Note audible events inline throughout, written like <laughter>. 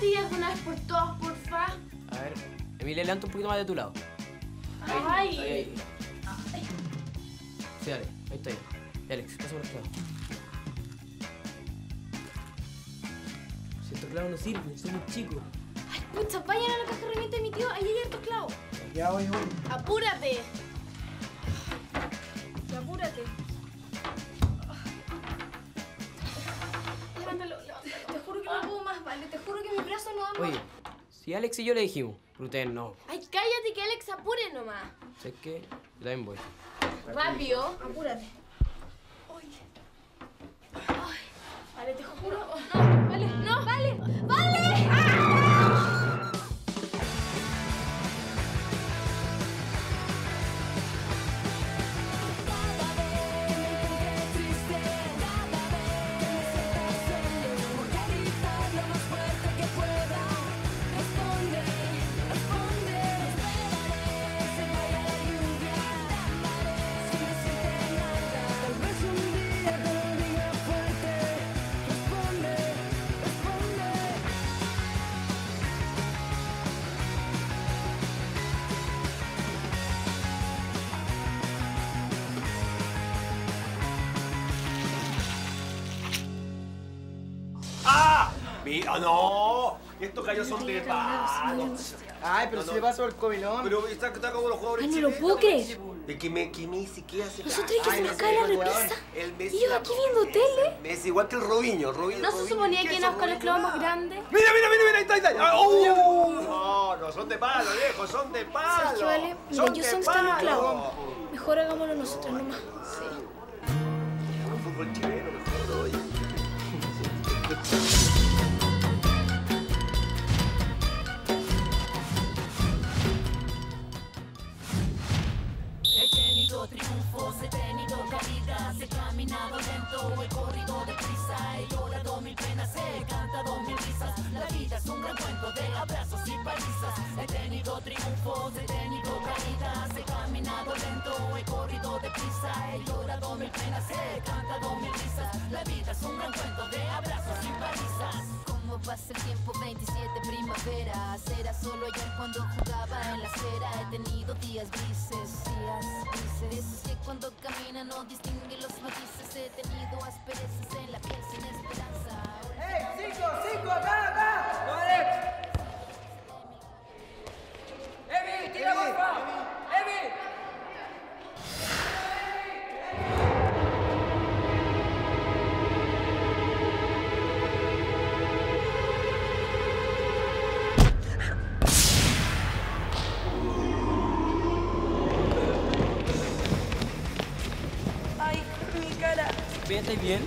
ti alguna vez por todas, porfa. A ver, Emilia, levanta un poquito más de tu lado. Ay. Ahí, ahí. Sí, dale, ahí está. Ya, Alex, pásame los clavos. Si estos clavos no sirven, son muy chicos. Ay, pucha, vayan a la caja de herramientas de mi tío, ahí hay hartos clavos. Ya voy, voy. Apúrate. Apúrate. No puedo más, vale. Te juro que mi brazo no da más. Oye, si Alex y yo le dijimos, pero ustedes no. Ay, cállate que Alex apure nomás. ¿Sabes qué? Yo también voy. Rápido. Apúrate. Ay. Ay. Vale, te juro. No, vale, no, no. Estos gallos son de palo. Ay, pero si le pasó el comilón. Pero está, está como los jugadores Ay, no lo puedo creer. Es que me, que Messi, ¿qué hace? Nosotros que se no nos cae la. El Messi. Y yo aquí viendo tele. Messi igual que el Robinho. Robinho ¿No se suponía ¿qué que íbamos con los clavos más grandes? Mira, mira, mira, mira, ahí está, ahí está. Ah, ¡Oh! No, no, son de palo, viejo, son de palo. Sergio, vale. Mira, Son yo dónde están los palo. clavos. Mejor hagámoslo nosotros nomás. Un fútbol chileno, caminado lento, he corrido deprisa, he llorado mil penas, he cantado mil risas. La vida es un gran cuento de abrazos y palizas. He tenido triunfos, he tenido caídas, he caminado lento, he corrido deprisa, he llorado mil penas, he cantado mil risas. La vida es un gran cuento de abrazos pasa el tiempo, 27 primaveras Era solo ayer cuando jugaba en la acera He tenido días grises, días grises Esos que cuando camina no distingue los matices He tenido asperezas en la piel sin esperanza Ahora ¡Ey, cinco, cinco, acá, acá! ¡No, Alex! ¡Evi, tira, porfa! ¿Estáis bien?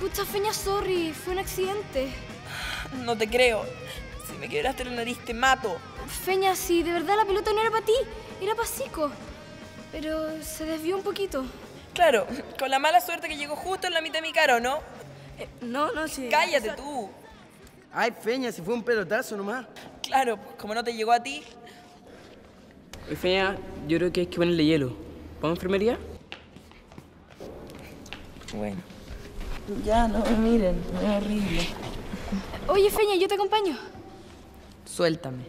Pucha, Feña, sorry. Fue un accidente. No te creo. Si me quebraste la nariz, te mato. Feña, si de verdad la pelota no era para ti, era para Zico. Pero se desvió un poquito. Claro, con la mala suerte que llegó justo en la mitad de mi cara, ¿o no? no, no, sí. Cállate tú. Ay, Feña, si fue un pelotazo nomás. Claro, como no te llegó a ti. Oye, Feña, yo creo que hay que ponerle hielo. ¿Vamos a enfermería? Bueno. Ya, no me miren, es horrible. Oye, Feña, yo te acompaño. Suéltame.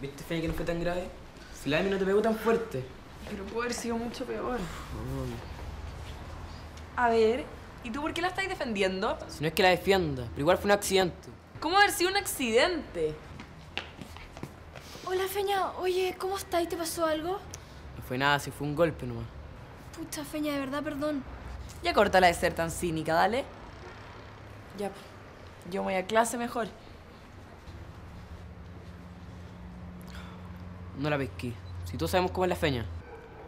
¿Viste, Feña, que no fue tan grave? Si la Emi no te pegó tan fuerte. Pero pudo haber sido mucho peor. A ver, ¿y tú por qué la estás defendiendo? Si no es que la defienda, pero igual fue un accidente. ¿Cómo haber sido un accidente? Hola, Feña. Oye, ¿cómo estás? ¿Te pasó algo? No fue nada, si fue un golpe nomás. Pucha, Feña, de verdad, perdón. Ya cortala de ser tan cínica, dale. Ya, po. yo me voy a clase mejor. No la pesqué. Si todos sabemos cómo es la Feña.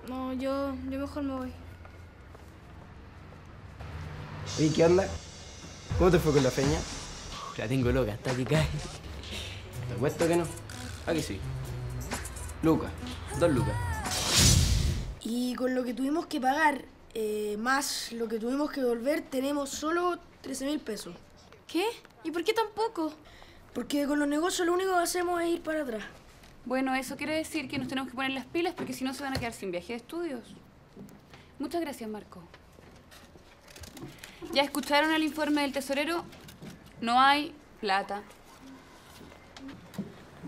No, yo, yo mejor me voy. Oye, ¿qué onda? ¿Cómo te fue con la Feña? La tengo loca, hasta que cae. Te apuesto que no. Aquí sí. Lucas, dos lucas. Y con lo que tuvimos que pagar, eh, más lo que tuvimos que devolver, tenemos solo 13 mil pesos. ¿Qué? ¿Y por qué tan poco? Porque con los negocios lo único que hacemos es ir para atrás. Bueno, eso quiere decir que nos tenemos que poner las pilas porque si no se van a quedar sin viaje de estudios. Muchas gracias, Marco. ¿Ya escucharon el informe del tesorero? No hay plata.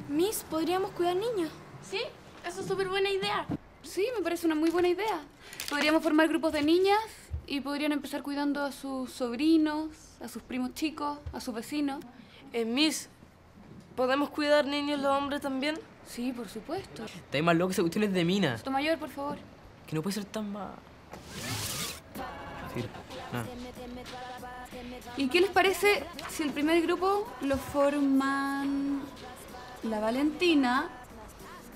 Miss, podríamos cuidar niños. ¿Sí? Eso es súper buena idea. Sí, me parece una muy buena idea. Podríamos formar grupos de niñas y podrían empezar cuidando a sus sobrinos, a sus primos chicos, a sus vecinos. Eh, Miss, ¿podemos cuidar niños los hombres también? Sí, por supuesto. Está ahí más loco esa cuestión es de mina. Sotomayor, por favor. Que no puede ser tan más. Sí, nada. ¿Y qué les parece si el primer grupo lo forman la Valentina,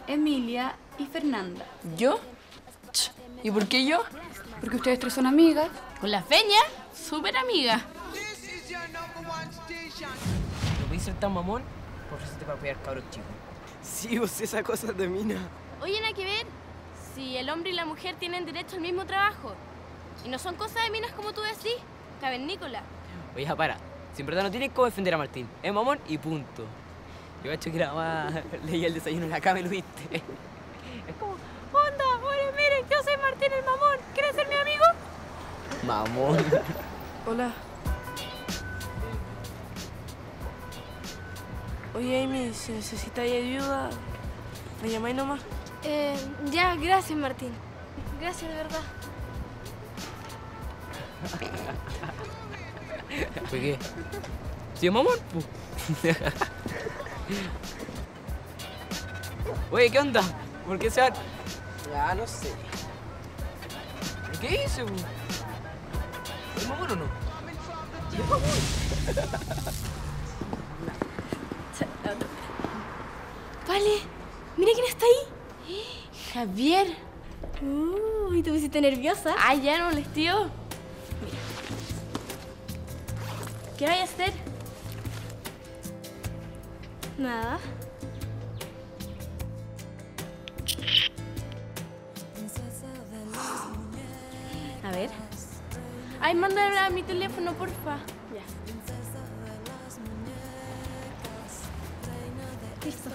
Emilia y Fernanda? ¿Yo? ¿Y por qué yo? Porque ustedes tres son amigas. Con la feña, súper amiga. ¿No puedes ser tan mamón? Por te para cuidar cabros chicos. Sí, vos esa cosa de mina. Oye, nada que ver. Si el hombre y la mujer tienen derecho al mismo trabajo. Y no son cosas de minas como tú decís, cavernícola. Oye, para. Si en verdad no tienes cómo defender a Martín. Es mamón y punto. Yo he hecho que la mamá <laughs> leía el desayuno en la cama y lo viste. <laughs> Es como, onda, oye, miren, yo soy Martín el mamón. ¿Quieres ser mi amigo? Mamón. <laughs> Hola. Oye, Amy, si necesitáis ayuda, me llamáis nomás. Eh, ya, gracias, Martín. Gracias, de verdad. ¿Por qué? ¿Sí mamón? Oye, ¿qué onda? ¿Por qué se van? Ya, no sé. ¿Qué hice? ¿Es mamón o no? <laughs> Vale, mira quién está ahí. Javier. Uy, te pusiste nerviosa. Ay, ya no molestío. Mira. ¿Qué vais a hacer? Nada. A ver. Ay, mándame a mi teléfono, porfa. Ya. Listo.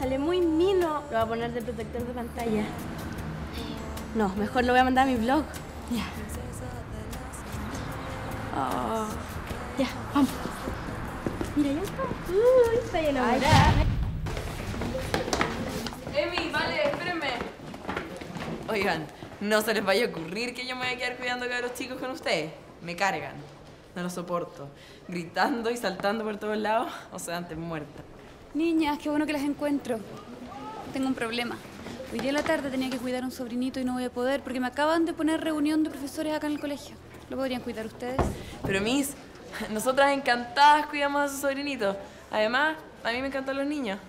Sale muy mino. Lo voy a poner de protector de pantalla. No, mejor lo voy a mandar a mi blog. Ya. Oh. Ya, vamos. Mira, ya está. Uy, está enamorada. Emi, vale, espérenme. Oigan, no se les vaya a ocurrir que yo me voy a quedar cuidando a los chicos con ustedes. Me cargan. No lo soporto. Gritando y saltando por todos lados, o sea, antes muerta. Niñas, qué bueno que las encuentro. Tengo un problema. Hoy día en la tarde tenía que cuidar a un sobrinito y no voy a poder porque me acaban de poner reunión de profesores acá en el colegio. ¿Lo podrían cuidar ustedes? Pero, Miss, <laughs> nosotras encantadas cuidamos a su sobrinito. Además, a mí me encantan los niños.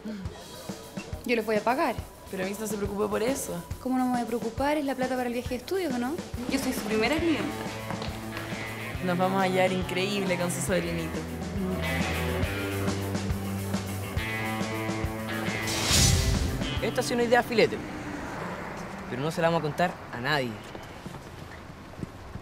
Yo les voy a pagar. Pero Miss no se preocupe por eso. ¿Cómo no me voy a preocupar? Es la plata para el viaje de estudios, ¿o no? Yo soy su primera clienta. Nos vamos a hallar increíble con su sobrinito. Esta ha sido una idea filete. Pero no se la vamos a contar a nadie.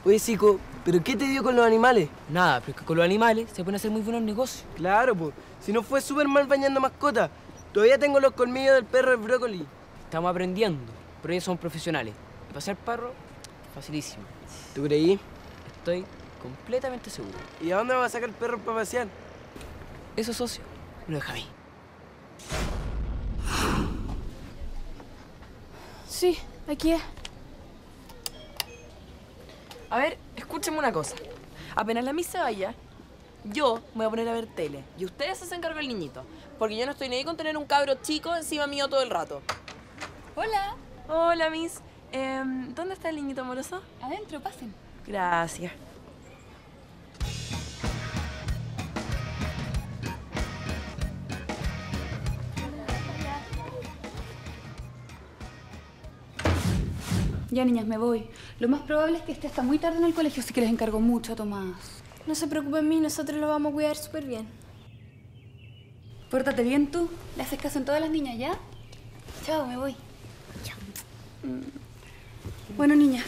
Oye, Zico, ¿pero qué te dio con los animales? Nada, pero es que con los animales se pueden hacer muy buenos negocios. Claro, pues. Si no fue súper mal bañando mascotas. Todavía tengo los colmillos del perro del brócoli. Estamos aprendiendo, pero ellos son profesionales. Y para ser perro, facilísimo. ¿Tú creí? Estoy completamente seguro. ¿Y a dónde va a sacar el perro para pasear? Eso, socio, lo deja a mí. Sí, aquí es. A ver, escúcheme una cosa. Apenas la misa vaya, yo me voy a poner a ver tele. Y ustedes se hacen cargo del niñito. Porque yo no estoy ni ahí con tener un cabro chico encima mío todo el rato. Hola. Hola, Miss. Em, ¿Dónde está el niñito amoroso? Adentro, pasen. Gracias. Ya, niñas, me voy. Lo más probable es que esté hasta muy tarde en el colegio, así que les encargo mucho a Tomás. No se preocupen mí, nosotros lo vamos a cuidar súper bien. Pórtate bien tú. Le haces caso en todas las niñas, ¿ya? Chao, me voy. Mm. Bueno, niñas,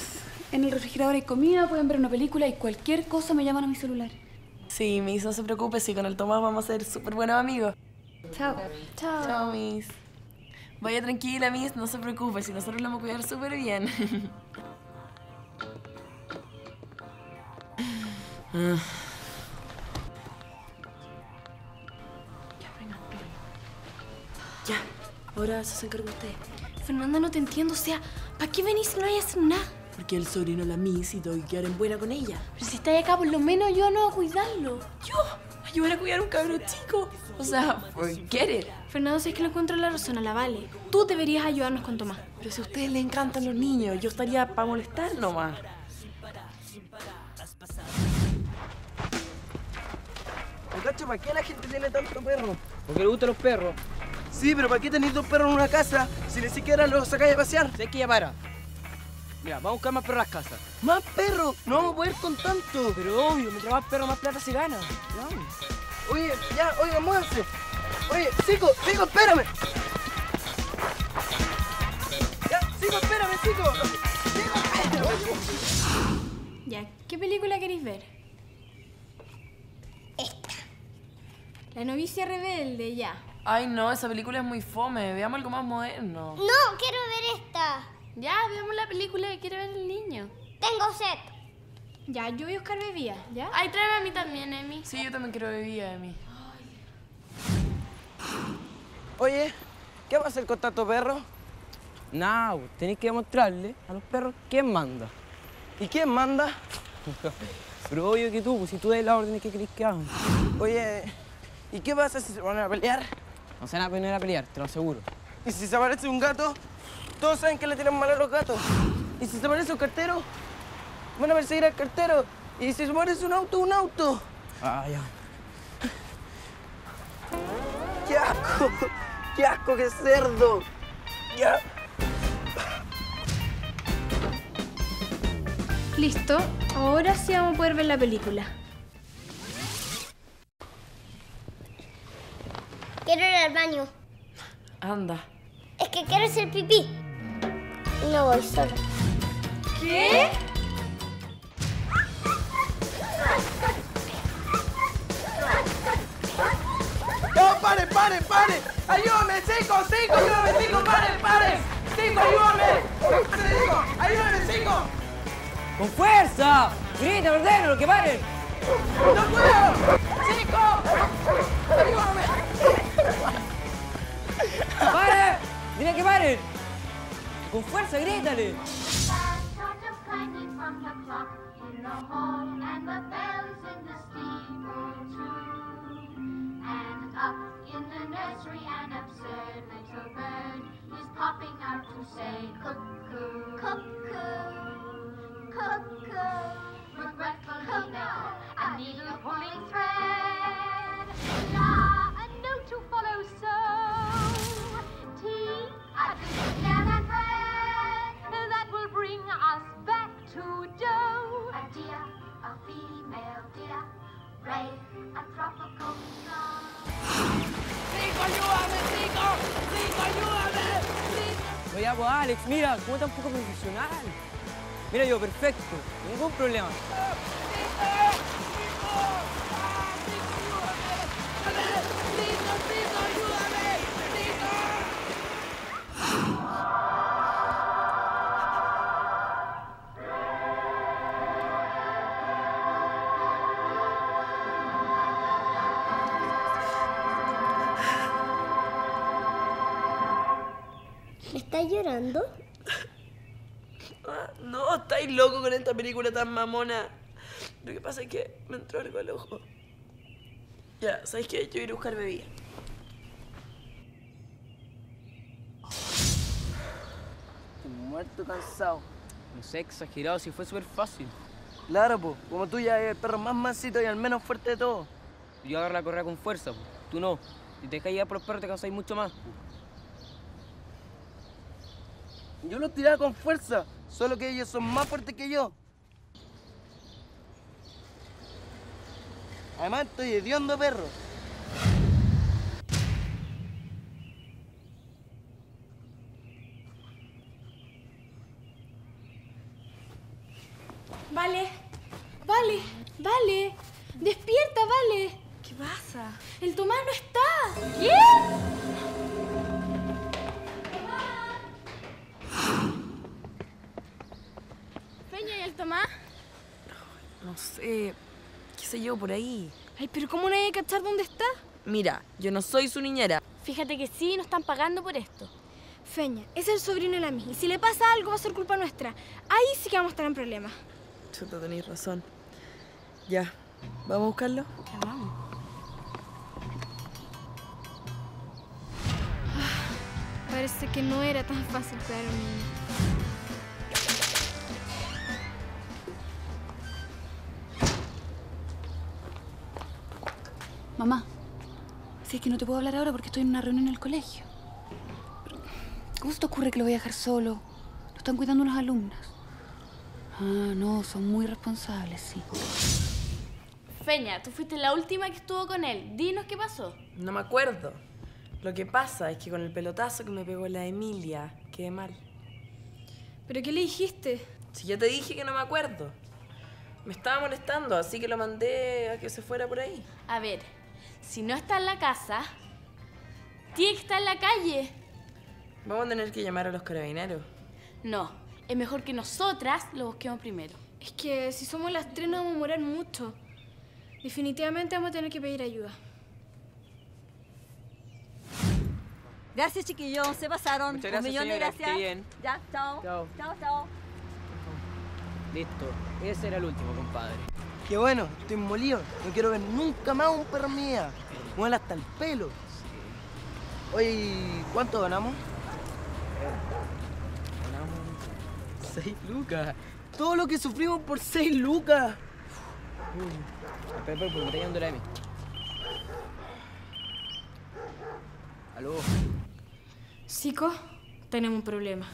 en el refrigerador hay comida, pueden ver una película y cualquier cosa me llaman a mi celular. Sí, Sí, Miss, no se preocupe, si con el Tomás vamos a ser súper buenos amigos. Chao. Chao. Chao, Miss. Vaya tranquila, Miss, no se preocupe, si nosotros lo vamos a cuidar súper bien. Ah. Ya, ahora se encarga usted. Fernanda, no te entiendo. O sea, ¿para qué venís si no hay hacer nada? Porque el sobrino la Miss y tengo que quedar en buena con ella. Pero si estáis acá, por lo menos yo no a cuidarlo. ¿Yo? ¿Ayudar a cuidar a un cabro chico? O sea, forget it. Fernando, si es que no encuentro la razón a la Vale. Tú deberías ayudarnos con Tomás. Pero si a ustedes les encantan los niños, yo estaría para molestar nomás. ¿Me cacho para qué la gente tiene tanto perro? Porque le gustan los perros. Sí, pero ¿para qué tenéis dos perros en una casa si ni siquiera los sacáis a pasear? Sé que ya para. Mira, vamos a buscar más perros a las casas. ¡Más perros! No vamos a poder con tanto. Pero obvio, mientras más perros, más plata se gana. Vamos. Oye, ya, oiga, muévanse. Oye, Cico, Cico, espérame. Ya, Cico, espérame, Cico. Ya, ¿qué película queréis ver? La novicia rebelde, ya. Ay, no, esa película es muy fome. Veamos algo más moderno. No, quiero ver esta. Ya, veamos la película que quiere ver el niño. Tengo sed. Ya, yo voy a buscar bebida, ¿ya? Ay, tráeme a mí también, Emi. Sí, yo también quiero bebida de mí. Oye, ¿qué va a hacer con tanto perro? Nah, pues, tenéis que demostrarle a los perros quién manda. ¿Y quién manda? <laughs> Pero obvio que tú, pues si tú das la orden que querés que hagan. Oye, ¿y qué pasa si se van a pelear? No se van a poner a pelear, te lo aseguro. ¿Y si se aparece un gato? Todos saben que le tiran mal a los gatos. ¿Y si se aparece un cartero? Van a perseguir al cartero. ¿Y si se aparece un auto, un auto? Ah, ya. <laughs> ¡Qué asco! ¡Qué asco, qué cerdo! Ya. Listo, ahora sí vamos a poder ver la película. Quiero ir al baño. Anda. Es que quiero hacer pipí. No voy sola. ¿Qué? ¡No, paren, paren, paren! ¡Ayúdame, Cico, Cico, ayúdame, Cico, paren, paren! ¡Cico, ayúdame! ¡Cico, ayúdame, Cico! ¡Con fuerza! ¡Grita, ordeno, lo que paren! ¡No puedo! ¡Cico! ¡Ayúdame! ¡Paren! ¡Dile que paren! ¡Con fuerza, grítale! the horn and the bells in the steeple too. And up in the nursery an absurd little bird is popping out Alex, mira, cómo tan poco profesional. Mira yo, perfecto, ningún problema. ¿Estás llorando? Ah, No, estáis loco con esta película tan mamona. Lo que pasa es que me entró algo al ojo. Ya, ¿sabes qué? Yo iré a buscar bebida. Estoy muerto cansado. No sé, exagerado, si fue súper fácil. Claro, pues, como tú ya eres el perro más mansito y el menos fuerte de todos. Yo agarro la correa con fuerza, pues. tú no. Si te dejas llevar por los perros te cansáis mucho más. Yo los tiraba con fuerza, solo que ellos son más fuertes que yo. Además, estoy hediondo perro. Vale, vale, vale. Despierta, vale. ¿Qué pasa? El Tomás no está. ¿Qué? No sé, qué sé yo, por ahí. Ay, pero ¿cómo no hay que cachar dónde está? Mira, yo no soy su niñera. Fíjate que sí, nos están pagando por esto. Feña, es el sobrino de la mí. Y si le pasa algo va a ser culpa nuestra. Ahí sí que vamos a estar en problemas. Chuta, tenéis razón. Ya, ¿vamos a buscarlo? Ya vamos. Parece que no era tan fácil cuidar a un niño. Mamá, si es que no te puedo hablar ahora porque estoy en una reunión en el colegio. Pero, ¿Cómo se te ocurre que lo voy a dejar solo? Lo están cuidando unas alumnas. Ah, no, son muy responsables, sí. Feña, tú fuiste la última que estuvo con él. Dinos qué pasó. No me acuerdo. Lo que pasa es que con el pelotazo que me pegó la Emilia, quedé mal. ¿Pero qué le dijiste? Si ya te dije que no me acuerdo. Me estaba molestando, así que lo mandé a que se fuera por ahí. A ver, si no está en la casa, tiene que estar en la calle. Vamos a tener que llamar a los carabineros. No, es mejor que nosotras lo busquemos primero. Es que si somos las tres no vamos a morar mucho. Definitivamente vamos a tener que pedir ayuda. Gracias, chiquillos. Se pasaron. Muchas Un millón de señora, gracias. esté bien. Ya, chao. Chao. Chao, chao. Listo. Ese era el último, compadre. Qué bueno, estoy molido. No quiero ver nunca más un perro mía. Muela hasta el pelo. Oye, ¿y ¿cuánto ganamos? Ganamos seis lucas. Todo lo que sufrimos por 6 lucas. Espera, espera, porque me está la Emi. Aló. Cico, tenemos un problema.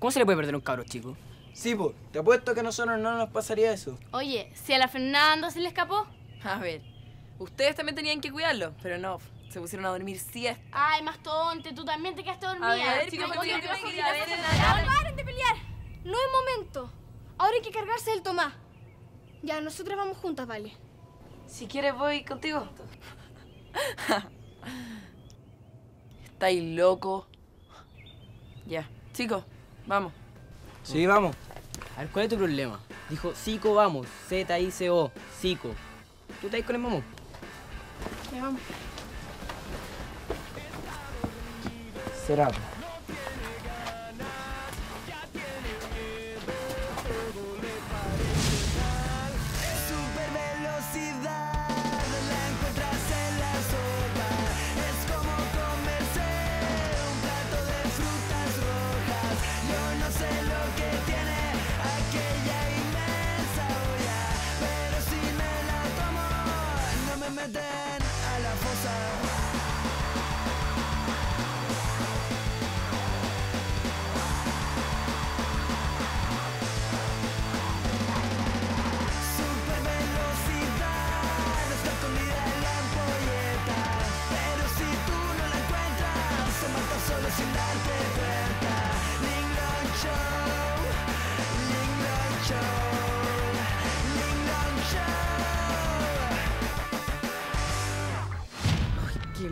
¿Cómo se le puede perder a un cabro chico? Sí, pues, te apuesto que a nosotros no nos pasaría eso. Oye, si a la Fernanda se le escapó. A ver, ustedes también tenían que cuidarlo, pero no, se pusieron a dormir siesta. Ay, más tonte, tú también te quedaste dormida. A ver, Chicos, chicos, chicos, chicos, a ver, oye, nada. oye, ¡Paren de pelear! No es momento. Ahora hay que cargarse del Tomás. Ya, nosotras vamos juntas, vale. Si quieres voy contigo. <laughs> ¿Estáis loco? Ya, chicos, vamos. Sí, vamos. A ver, ¿cuál es tu problema? Dijo, Cico, vamos. Z-I-C-O. Cico. ¿Tú estás ahí con el mamón? Ya vamos. Será.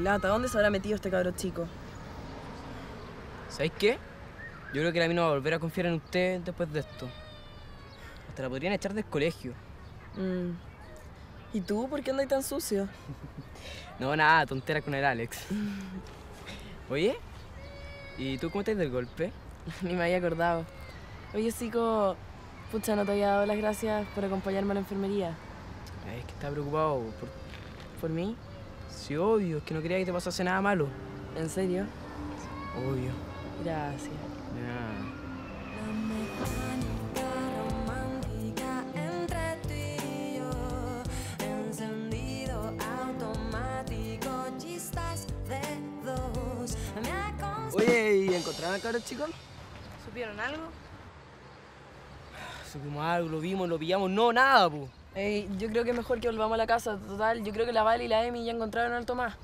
Lata, ¿dónde se habrá metido este cabro chico? ¿Sabéis qué? Yo creo que la mina va a volver a confiar en usted después de esto. Hasta la podrían echar del colegio. Mm. ¿Y tú por qué andas tan sucio? <laughs> No, nada, tontera con el Alex. <laughs> Oye, ¿y tú cómo estás del golpe? <laughs> Ni me había acordado. Oye, Cico, pucha, no te había dado las gracias por acompañarme a la enfermería. Es que estaba preocupado por... ¿Por mí? Sí, obvio, es que no quería que te pasase nada malo. ¿En serio? Obvio. Gracias. De nada. romántica entre tú y yo Encendido automático Chispas de dos Me aconsejó Oye, ¿y encontraron al cabro chico? ¿Supieron algo? Subimos algo, lo vimos, lo pillamos. No, nada, pu. Ey, yo creo que es mejor que volvamos a la casa. Total, yo creo que la Vale y la Emi ya encontraron al Tomás.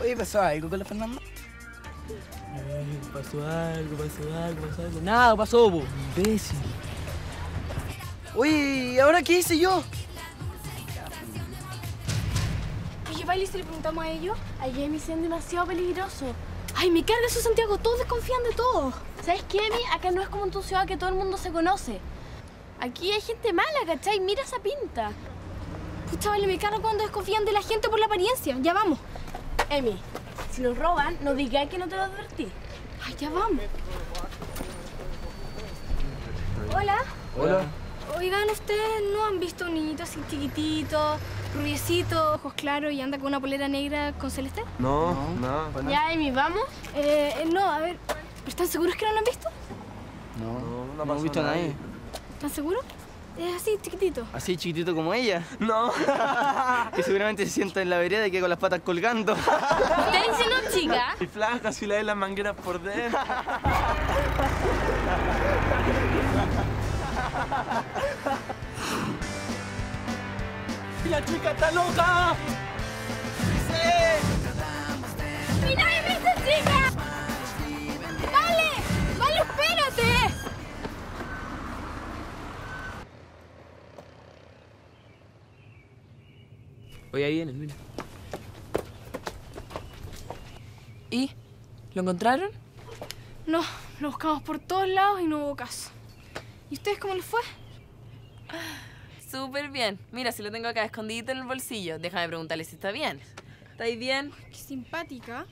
Oye, ¿pasó algo con la Fernanda? Ay, pasó algo, pasó algo, pasó algo. Nada, pasó, pu. Imbécil. Oye, ¿y ahora qué hice yo? Oye, Bailey, si le preguntamos a ellos, a Jamie sean demasiado peligroso. Ay, me carga eso, Santiago. Todos desconfían de todo. ¿Sabes qué, Emi? Acá no es como en tu ciudad que todo el mundo se conoce. Aquí hay gente mala, ¿cachai? Mira esa pinta. Pucha, Bailey, me carga cuando desconfían de la gente por la apariencia. Ya vamos. Emi, si nos roban, no digáis que no te lo advertí. Ay, ya vamos. Hola. Hola. Oigan, ¿ustedes no han visto un niñito así chiquitito, rubiecito, ojos claros y anda con una polera negra con celeste? No, no. Ya, Emi, ¿vamos? Eh, eh, no, a ver, ¿pero están seguros que no lo han visto? No, no, he visto a nadie. ¿Están seguros? Es así, chiquitito. ¿Así chiquitito como ella? No. <laughs> que seguramente se sienta en la vereda y que con las patas colgando. ¿Estás diciendo chica? Y flaca, si la de las mangueras por dentro. <laughs> ¡La chica está loca! ¡Mira, esa chica! Oye, ahí vienen, mira. ¿Y? ¿Lo encontraron? No, lo buscamos por todos lados y no hubo caso. ¿Y ustedes cómo les fue? Súper bien. Mira, si lo tengo acá escondidito en el bolsillo. Déjame preguntarle si está bien. ¿Estáis bien? Qué simpática.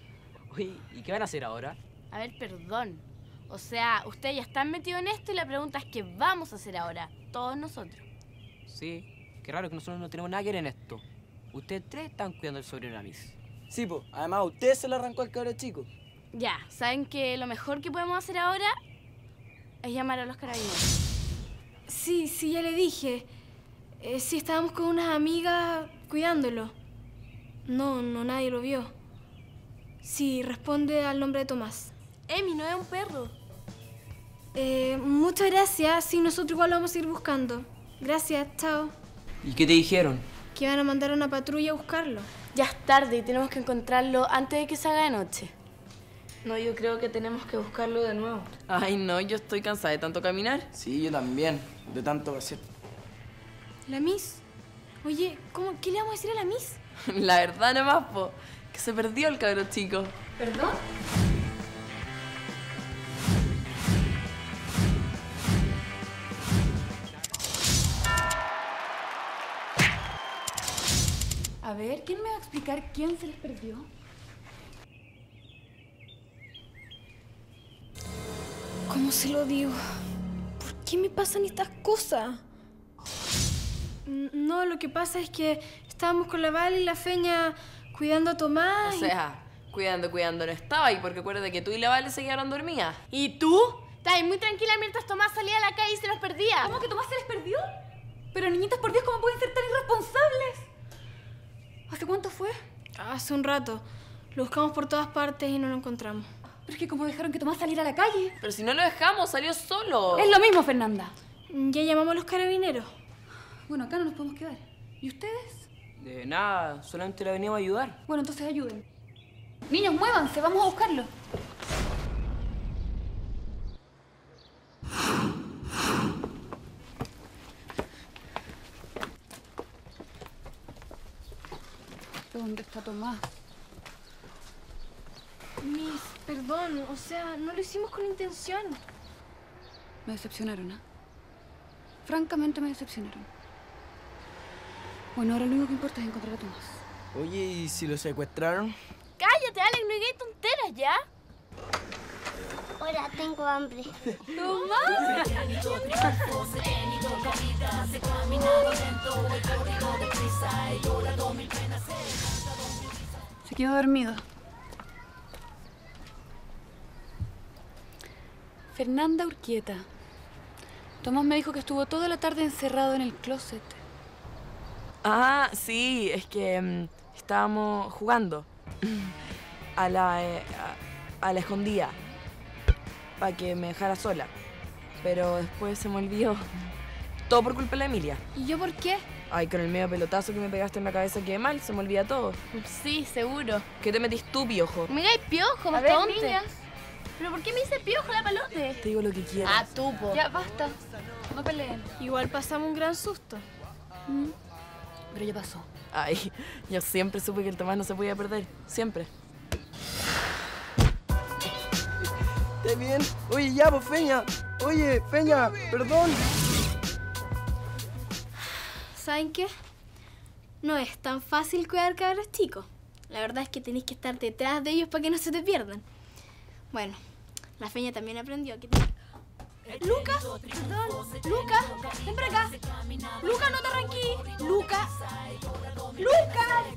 Oye, ¿y qué van a hacer ahora? A ver, perdón. O sea, ustedes ya están metidos en esto y la pregunta es qué vamos a hacer ahora, todos nosotros. Sí, qué raro que nosotros no tenemos nada que ver en esto. Ustedes tres están cuidando el sobrino de la Miss. Sí, pues. Además, usted se le arrancó al cabro chico. Ya, ¿saben que lo mejor que podemos hacer ahora es llamar a los carabineros? Sí, sí, ya le dije. Eh, sí, estábamos con unas amigas cuidándolo. No, no, nadie lo vio. Sí, responde al nombre de Tomás. Emi, no es un perro. Eh, muchas gracias. Sí, nosotros igual lo vamos a ir buscando. Gracias, chao. ¿Y qué te dijeron? Que iban a mandar a una patrulla a buscarlo. Ya es tarde y tenemos que encontrarlo antes de que se haga de noche. No, yo creo que tenemos que buscarlo de nuevo. Ay, no, yo estoy cansada de tanto caminar. Sí, yo también. De tanto hacer. ¿La Miss? Oye, ¿cómo, ¿qué le vamos a decir a la Miss? <laughs> La verdad nomás, po, que se perdió el cabro chico. ¿Perdón? A ver, ¿quién me va a explicar quién se les perdió? ¿Cómo se lo digo? ¿Por qué me pasan estas cosas? No, lo que pasa es que estábamos con la Val y la Feña cuidando a Tomás. O y- sea, cuidando, cuidando no estaba ahí, porque acuérdate que tú y la Vale se quedaron dormidas. ¿Y tú? Estabas muy tranquila mientras Tomás salía a la calle y se los perdía. ¿Cómo que Tomás se les perdió? Pero niñitas, por Dios, ¿cómo pueden ser tan irresponsables? ¿Hace cuánto fue? Hace un rato. Lo buscamos por todas partes y no lo encontramos. Pero es que como dejaron que Tomás saliera a la calle. Pero si no lo dejamos, salió solo. Es lo mismo, Fernanda. Ya llamamos a los carabineros. Bueno, acá no nos podemos quedar. ¿Y ustedes? De nada, solamente la venimos a ayudar. Bueno, entonces ayuden. Niños, muévanse, vamos a buscarlo. ¿Dónde está Tomás? Miss, perdón, o sea, no lo hicimos con intención. Me decepcionaron, ¿ah? Francamente me decepcionaron. Bueno, ahora lo único que importa es encontrar a Tomás. Oye, ¿y si lo secuestraron? Cállate, Alex, no digas tonteras ya. Ahora tengo hambre. Se quedó dormido. Fernanda Urquieta. Tomás me dijo que estuvo toda la tarde encerrado en el closet. Ah, sí, es que mm, estábamos jugando a la, eh, a, a la escondida para que me dejara sola. Pero después se me olvidó. Todo por culpa de la Emilia. ¿Y yo por qué? Ay, con el medio pelotazo que me pegaste en la cabeza quedé mal, se me olvida todo. Sí, seguro. ¿Qué te metís tú, piojo? Me digáis piojo, más niñas. ¿Pero por qué me dice piojo la palote? Te digo lo que quieras. Ah, tú, po. Ya, basta. no peleen. Igual pasamos un gran susto. Mm, Pero ya pasó. Ay, yo siempre supe que el Tomás no se podía perder. Siempre. ¿Estás bien? Oye, ya, pues, Feña. Oye, Feña, perdón. ¿Saben qué? No es tan fácil cuidar cabros chicos. La verdad es que tenéis que estar detrás de ellos para que no se te pierdan. Bueno, la feña también aprendió que... Lucas, perdón, Lucas, ven para acá. Lucas, no te arranquí. Lucas, Lucas.